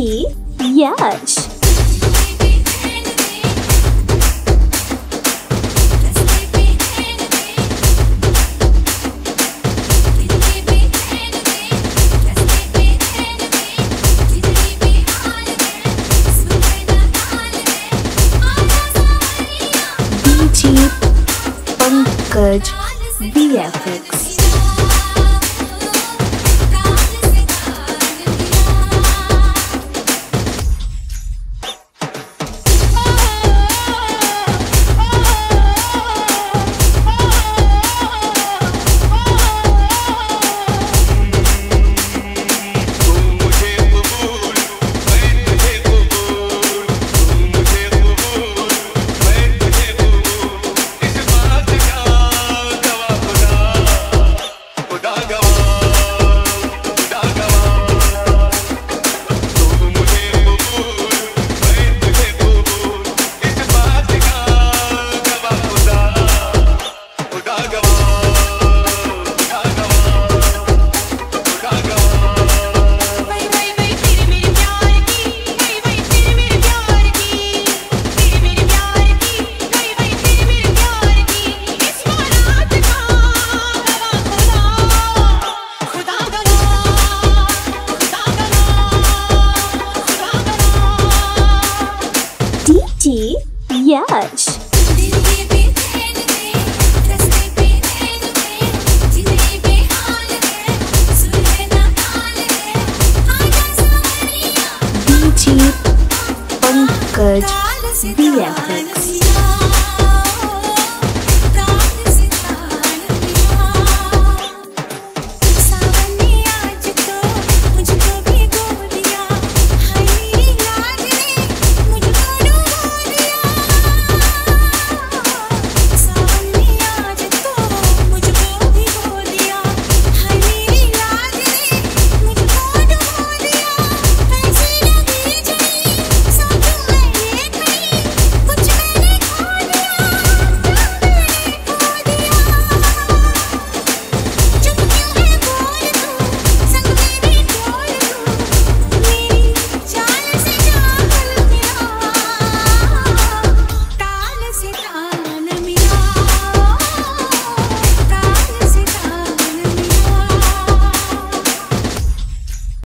G. Yash. Pankaj Yes. Pankaj BFF